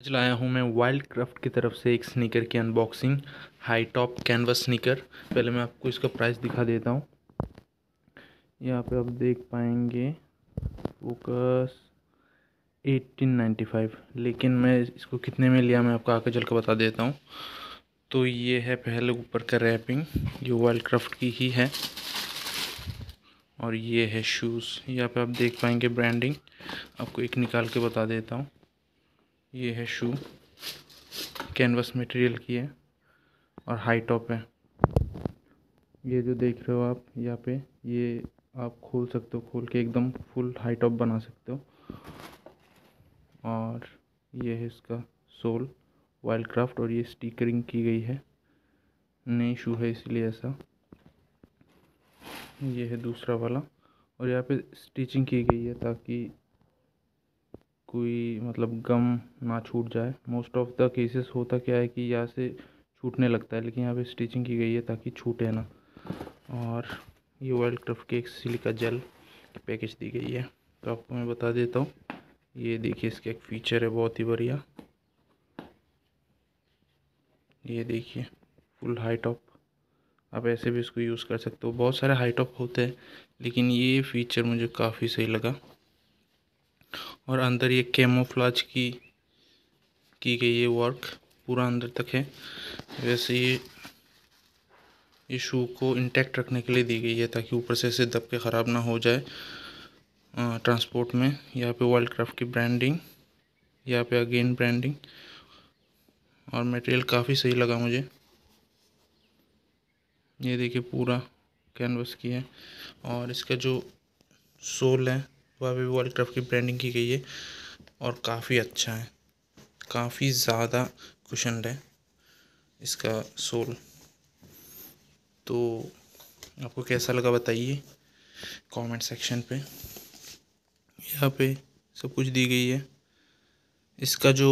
आज लाया हूँ मैं वाइल्ड क्राफ्ट की तरफ़ से एक स्नीकर की unboxing high top canvas sneaker पहले मैं आपको इसका प्राइस दिखा देता हूँ। यहाँ पे आप देख पाएँगे फोकस एटीन नाइन्टी फाइव लेकिन मैं इसको कितने में लिया मैं आपको आगे चल कर बता देता हूँ। तो ये है पहले ऊपर का रैपिंग ये वाइल्ड क्राफ्ट की ही है। और ये है शूज़ यहाँ पे आप देख पाएँगे ब्रांडिंग आपको एक निकाल के बता देता हूँ। ये है शू। कैनवस मटेरियल की है और हाई टॉप है। ये जो देख रहे हो आप, यहाँ पे ये आप खोल सकते हो, खोल के एकदम फुल हाई टॉप बना सकते हो। और ये है इसका सोल वाइल्ड क्राफ्ट और ये स्टिकरिंग की गई है। नई शू है इसलिए ऐसा। ये है दूसरा वाला और यहाँ पे स्टिचिंग की गई है ताकि कोई मतलब गम ना छूट जाए। मोस्ट ऑफ़ द केसेस होता क्या है कि यहाँ से छूटने लगता है, लेकिन यहाँ पे स्टिचिंग की गई है ताकि छूटे ना। और ये वाइल्ड क्राफ्ट के एक सिलिका जेल की पैकेज दी गई है। तो आपको मैं बता देता हूँ, ये देखिए इसका एक फ़ीचर है, बहुत ही बढ़िया। ये देखिए फुल हाई टॉप आप ऐसे भी इसको यूज़ कर सकते हो। बहुत सारे हाई टॉप होते हैं, लेकिन ये फ़ीचर मुझे काफ़ी सही लगा। और अंदर ये कैमोफ्लाज की की गई है वर्क पूरा अंदर तक है। वैसे ये ये शू को इंटैक्ट रखने के लिए दी गई है ताकि ऊपर से ऐसे दब के ख़राब ना हो जाए ट्रांसपोर्ट में। यहाँ पे वर्ल्ड क्राफ्ट की ब्रांडिंग यहाँ पे अगेन ब्रांडिंग और मटेरियल काफ़ी सही लगा मुझे। ये देखिए पूरा कैनवस की है। और इसका जो सोल है वहाँ पे भी क्राफ्ट की ब्रांडिंग की गई है और काफ़ी अच्छा है। काफ़ी ज़्यादा कुशन है इसका सोल तो आपको कैसा लगा बताइए कमेंट सेक्शन पे। यहाँ पे सब कुछ दी गई है। इसका जो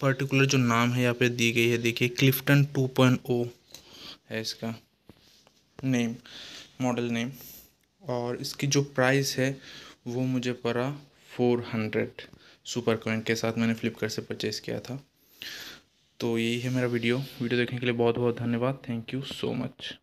पर्टिकुलर जो नाम है यहाँ पे दी गई है, देखिए क्लिफ्टन टू पॉइंट ओ है इसका। नेम मॉडल नेम और इसकी जो प्राइस है, वो मुझे पड़ा फोर हंड्रेड सुपर कॉइन के साथ मैंने फ्लिपकार्ट से परचेज़ किया था। तो यही है मेरा वीडियो वीडियो देखने के लिए बहुत बहुत धन्यवाद। Thank you so much